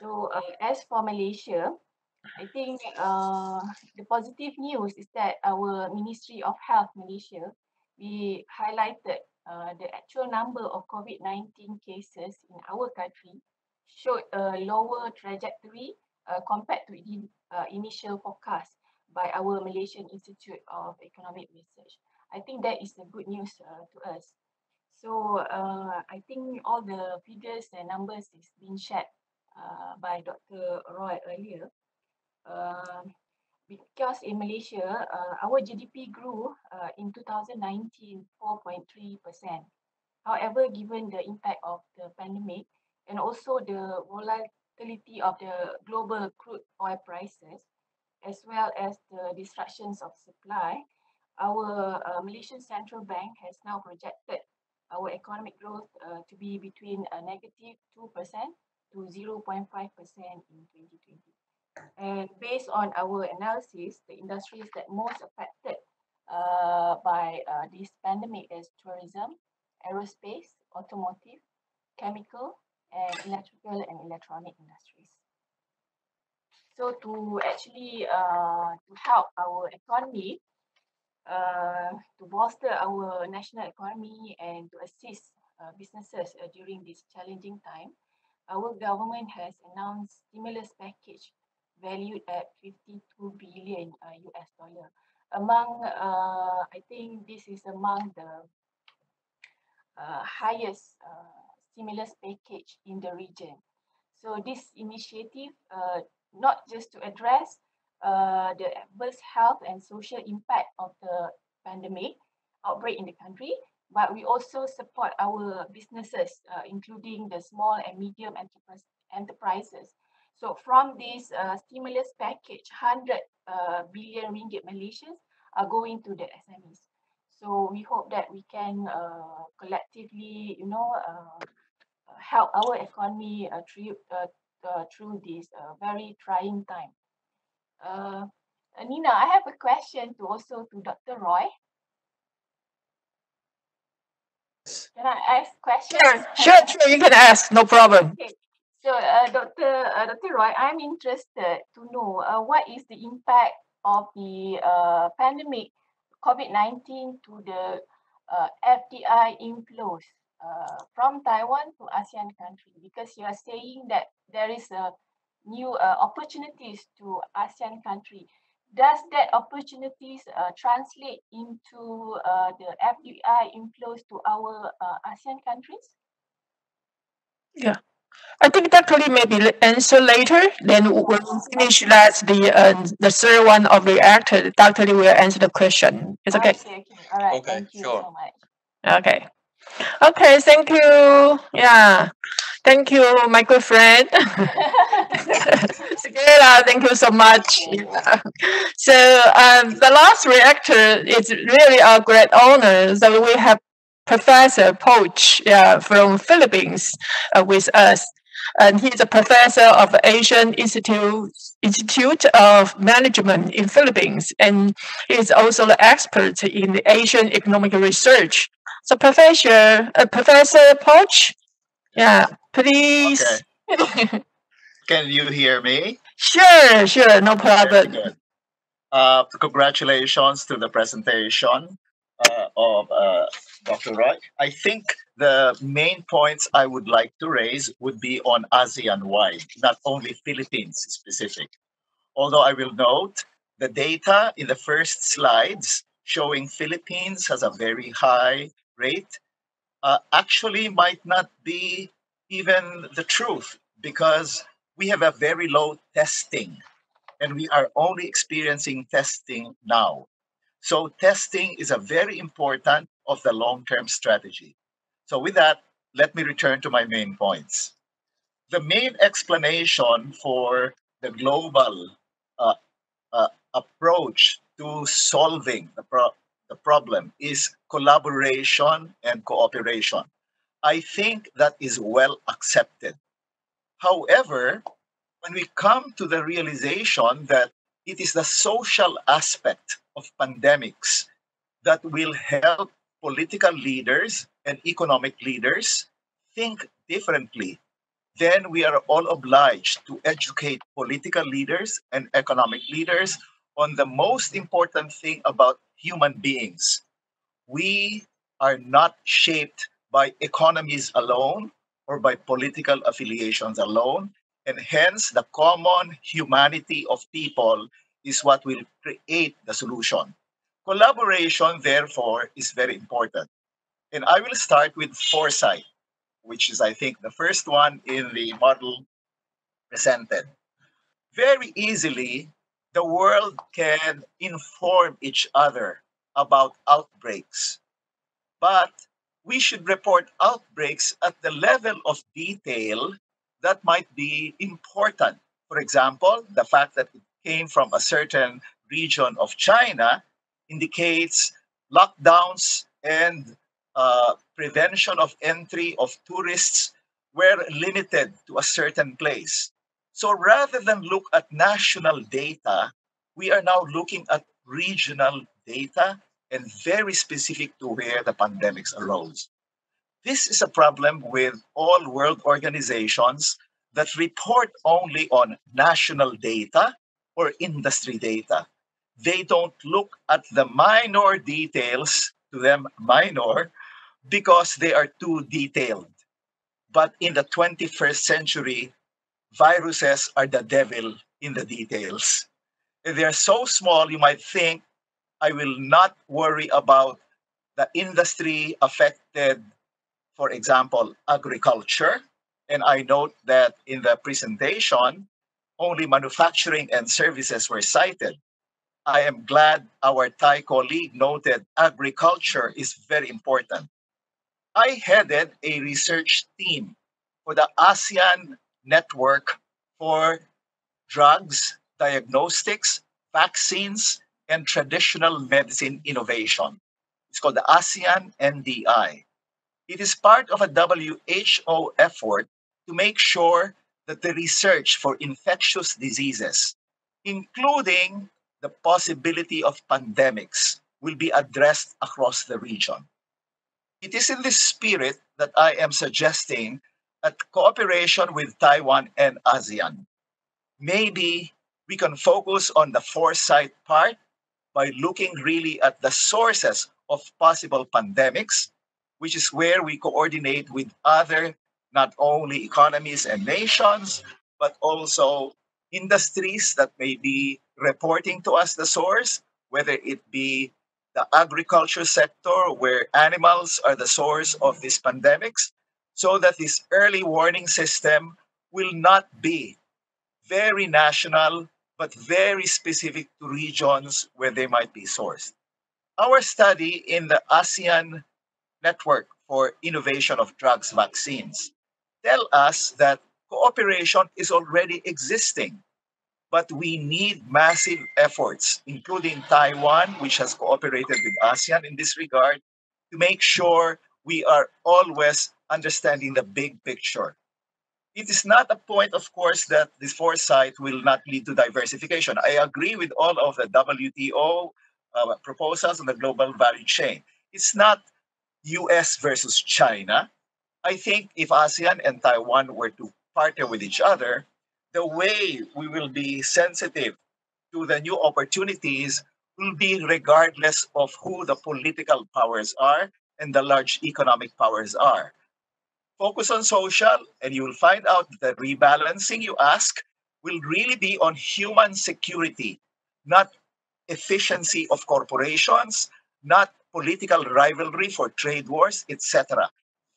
So uh, as for Malaysia, I think uh, the positive news is that our Ministry of Health Malaysia, we highlighted uh, the actual number of COVID-19 cases in our country showed a lower trajectory uh, compared to the uh, initial forecast by our Malaysian Institute of Economic Research. I think that is the good news uh, to us. So uh, I think all the figures and numbers is being shared uh, by Dr. Roy earlier. Uh, because in Malaysia, uh, our GDP grew uh, in 2019 4.3%. However, given the impact of the pandemic and also the volatility of the global crude oil prices, as well as the disruptions of supply, our uh, Malaysian Central Bank has now projected our economic growth uh, to be between a negative 2% to 0.5% in 2020. And based on our analysis, the industries that most affected uh, by uh, this pandemic is tourism, aerospace, automotive, chemical, and electrical and electronic industries. So to actually uh, to help our economy, uh, to bolster our national economy and to assist uh, businesses uh, during this challenging time, our government has announced stimulus package valued at 52 billion US uh, dollar. Among, uh, I think this is among the uh, highest stimulus package in the region. So this initiative, uh, not just to address uh, the adverse health and social impact of the pandemic outbreak in the country, but we also support our businesses, uh, including the small and medium enterprise, enterprises. So from this uh, stimulus package, 100 uh, billion ringgit Malaysians are going to the SMEs. So we hope that we can uh, collectively, you know, uh, help our economy through, through this very trying time. Uh, Nina, I have a question to also to Dr. Roy. Can I ask questions? Sure, sure, sure. You can ask. No problem. Okay. So, uh, Dr. Uh, Dr. Roy, I'm interested to know uh, what is the impact of the uh, pandemic COVID-19 to the uh, FDI inflows uh, from Taiwan to ASEAN country because you are saying that there is a new uh, opportunities to ASEAN country. Does that opportunities uh, translate into uh, the FDI inflows to our uh, ASEAN countries? Yeah. I think Dr. Lee maybe answer later. Then when we finish that, the uh, the third one of reactor, Dr. Lee will answer the question. It's okay. okay. All right. Okay, Thank you sure. so much. Okay. Okay, thank you. Yeah. Thank you, my good friend. Syakella, thank you so much. Yeah. So um, the last reactor is really a great honor. So we have Professor Poch yeah, from Philippines uh, with us. And he's a professor of Asian Institute, Institute of Management in Philippines. And he's also the expert in the Asian economic research. So Professor, uh, Professor Poch, yeah, please. Okay. Can you hear me? Sure, sure, no problem. Uh, congratulations to the presentation uh, of uh, Dr. Roy. I think the main points I would like to raise would be on ASEAN wide, not only Philippines specific. Although I will note the data in the first slides showing Philippines has a very high rate uh, actually might not be even the truth because we have a very low testing and we are only experiencing testing now. So testing is a very important of the long-term strategy. So with that, let me return to my main points. The main explanation for the global uh, uh, approach to solving the, pro- the problem is collaboration and cooperation. I think that is well accepted. However, when we come to the realization that it is the social aspect of pandemics that will help political leaders and economic leaders think differently, then we are all obliged to educate political leaders and economic leaders on the most important thing about human beings. We are not shaped by economies alone or by political affiliations alone, And hence, the common humanity of people is what will create the solution. Collaboration, therefore, is very important. And I will start with foresight, which is, I think, the first one in the model presented. Very easily, the world can inform each other about outbreaks. But we should report outbreaks at the level of detail that might be important. For example, the fact that it came from a certain region of China indicates lockdowns and uh, prevention of entry of tourists were limited to a certain place. So rather than look at national data, we are now looking at regional data and very specific to where the pandemics arose. This is a problem with all world organizations that report only on national data or industry data. They don't look at the minor details, to them minor, because they are too detailed. But in the 21st century, viruses are the devil in the details. They are so small, you might think, I will not worry about the industry affected, for example, agriculture. And I note that in the presentation, only manufacturing and services were cited. I am glad our Thai colleague noted agriculture is very important. I headed a research team for the ASEAN Network for Drugs, Diagnostics, Vaccines, and Traditional Medicine Innovation. It's called the ASEAN NDI. It is part of a WHO effort to make sure that the research for infectious diseases, including the possibility of pandemics, will be addressed across the region. It is in this spirit that I am suggesting a cooperation with Taiwan and ASEAN. Maybe we can focus on the foresight part by looking really at the sources of possible pandemics, which is where we coordinate with other not only economies and nations, but also industries that may be reporting to us the source, whether it be the agriculture sector where animals are the source of these pandemics, so that this early warning system will not be very national, but very specific to regions where they might be sourced. Our study in the ASEAN Network for Innovation of Drugs Vaccines tell us that cooperation is already existing but we need massive efforts, including Taiwan, which has cooperated with ASEAN in this regard, to make sure we are always understanding the big picture. It is not a point, of course, that this foresight will not lead to diversification. I agree with all of the WTO uh, proposals on the global value chain. It's not US versus China. I think if ASEAN and Taiwan were to partner with each other, the way we will be sensitive to the new opportunities will be regardless of who the political powers are and the large economic powers are. Focus on social, and you will find out that rebalancing you ask will really be on human security, not efficiency of corporations, not political rivalry for trade wars, etc.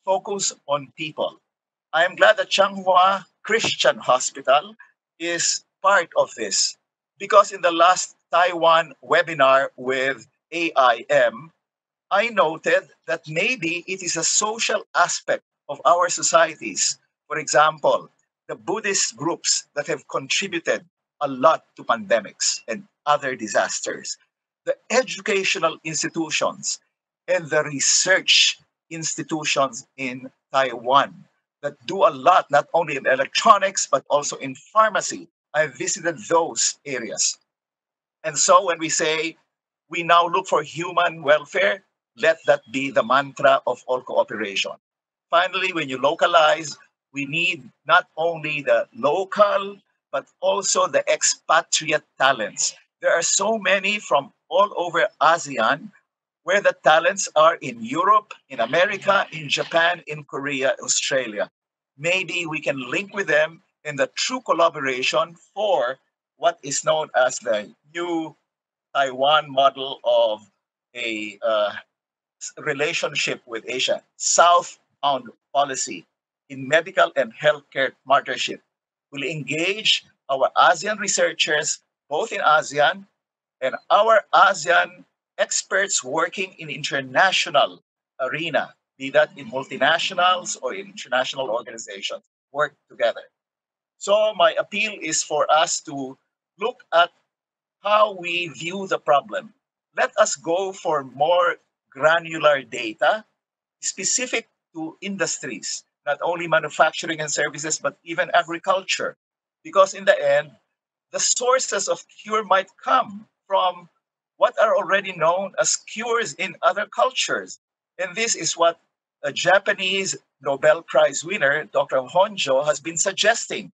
Focus on people. I am glad that Changhua Christian Hospital is part of this because in the last Taiwan webinar with AIM, I noted that maybe it is a social aspect of our societies. For example, the Buddhist groups that have contributed a lot to pandemics and other disasters, the educational institutions, and the research institutions in Taiwan that do a lot, not only in electronics, but also in pharmacy. I visited those areas. And so when we say we now look for human welfare, let that be the mantra of all cooperation. Finally, when you localize, we need not only the local, but also the expatriate talents. There are so many from all over ASEAN where the talents are in Europe, in America, in Japan, in Korea, Australia. Maybe we can link with them in the true collaboration for what is known as the new Taiwan model of a uh, relationship with Asia, southbound policy in medical and healthcare partnership We'll engage our ASEAN researchers, both in ASEAN and our ASEAN experts working in international arena, be that in multinationals or in international organizations, work together. So my appeal is for us to look at how we view the problem. Let us go for more granular data specific to industries, not only manufacturing and services, but even agriculture. Because in the end, the sources of cure might come from what are already known as cures in other cultures. And this is what a Japanese Nobel Prize winner, Dr. Honjo, has been suggesting.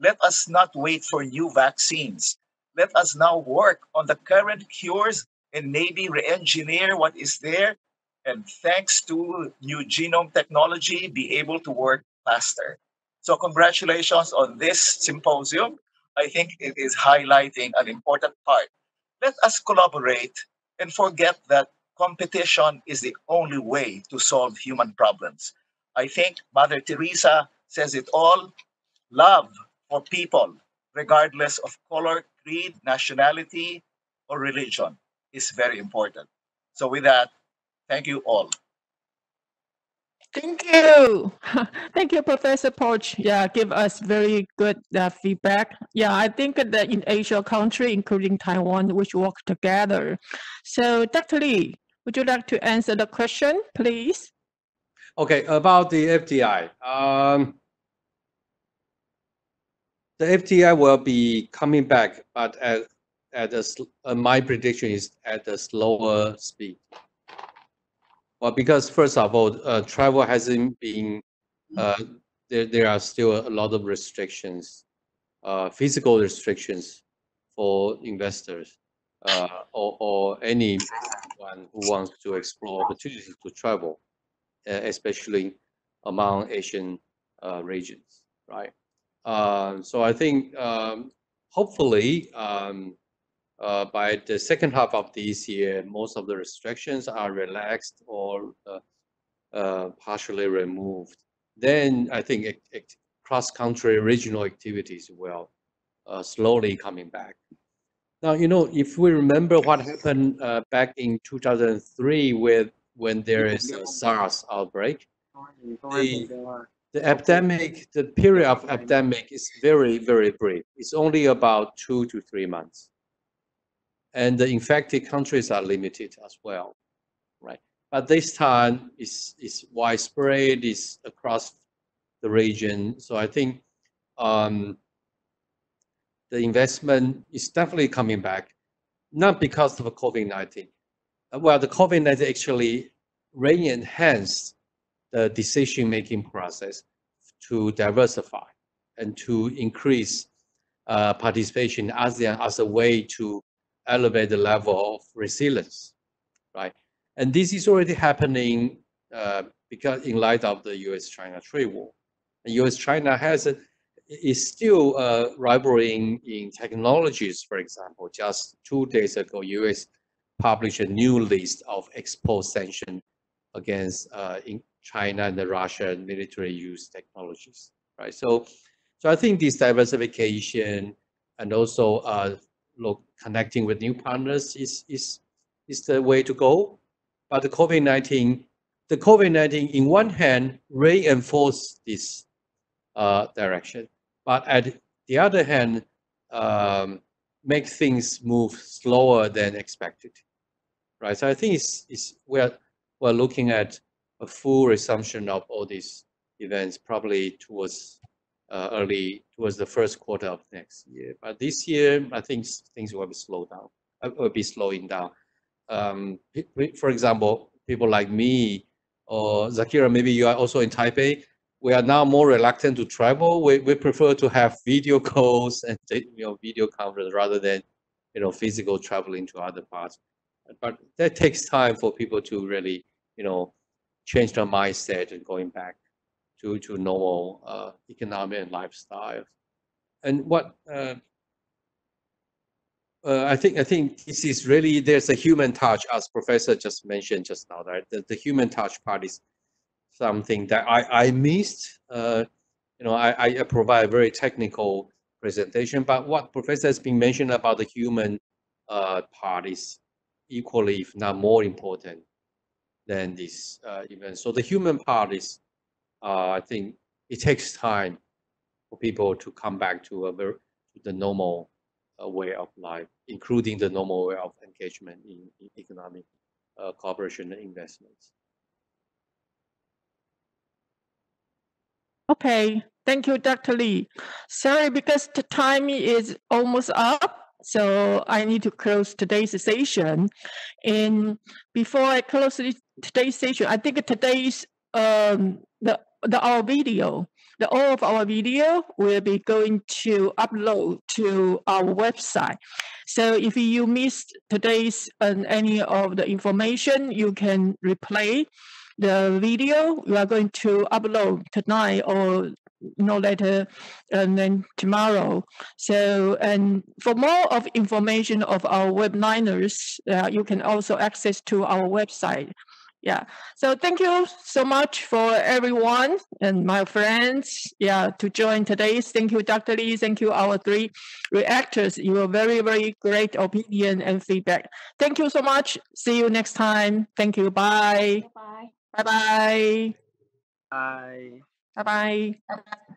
Let us not wait for new vaccines. Let us now work on the current cures and maybe re-engineer what is there and thanks to new genome technology be able to work faster so congratulations on this symposium i think it is highlighting an important part let us collaborate and forget that competition is the only way to solve human problems i think mother teresa says it all love for people regardless of color creed nationality or religion is very important. So with that, thank you all. Thank you. Thank you, Professor Poch. Yeah, give us very good uh, feedback. Yeah, I think that in Asia country, including Taiwan, we should work together. So, Dr. Lee, would you like to answer the question, please? Okay, about the FDI. Um, the FDI will be coming back, but at at a, uh, my prediction is at a slower speed. Well, because first of all, uh, travel hasn't been, uh, there, there are still a lot of restrictions, uh, physical restrictions for investors uh, or, or anyone who wants to explore opportunities to travel, uh, especially among Asian regions, right? so I think um, hopefully um, uh, by the second half of this year, most of the restrictions are relaxed or uh, uh, partially removed. Then I think cross-country regional activities will uh, slowly coming back. Now, you know, if we remember what happened uh, back in 2003 with when there is a SARS outbreak, the, the epidemic, the period of epidemic is very, very brief. It's only about two to three months and the infected countries are limited as well, right? But this time is is widespread, is across the region. So I think um, the investment is definitely coming back, not because of COVID-19. Uh, well, the COVID-19 actually re-enhanced the decision-making process to diversify and to increase uh, participation in ASEAN as a way to elevate the level of resilience, right? And this is already happening uh, because in light of the U.S.-China trade war. U.S.-China has a, is still uh, rivaling in technologies. For example, just two days ago, U.S. published a new list of exposed sanctions against uh, in China and the Russian military use technologies, right? So, so I think this diversification and also uh, look, connecting with new partners is, is, is the way to go. But the COVID-19, the COVID-19 in one hand reinforced this uh, direction, but at the other hand, um, make things move slower than expected, right? So I think it's, it's we're, we're looking at a full resumption of all these events probably towards uh, early towards the first quarter of next year. But this year, I think things will be slowed down. Uh, will be slowing down. Um, for example, people like me or Syakella, maybe you are also in Taipei. We are now more reluctant to travel. We, we prefer to have video calls and you know video conference rather than you know physical traveling to other parts. But that takes time for people to really you know change their mindset and going back to, to normal uh, economic and lifestyle. and what uh, uh, I think I think this is really there's a human touch, as Professor just mentioned just now. Right, the, the human touch part is something that I I missed. Uh, you know, I, I provide a very technical presentation, but what Professor has been mentioned about the human uh, part is equally, if not more important than this uh, event. So the human part is, uh, I think, it takes time for people to come back to a very to the normal uh, way of life, including the normal way of engagement in, in economic uh, cooperation and investments. Okay, thank you, Dr. Lee. Sorry, because the time is almost up, so I need to close today's session. And before I close today's session, I think today's um, the the our video, the all of our video will be going to upload to our website. So if you missed today's and any of the information, you can replay the video we are going to upload tonight or no later and then tomorrow. So, and for more of information of our webinars, uh, you can also access to our website. Yeah. So thank you so much for everyone and my friends. Yeah, to join today's. Thank you, Dr. Lee. Thank you, our three reactors. Your very, very great opinion and feedback. Thank you so much. See you next time. Thank you. Bye. Bye. Bye bye. Bye. Bye bye.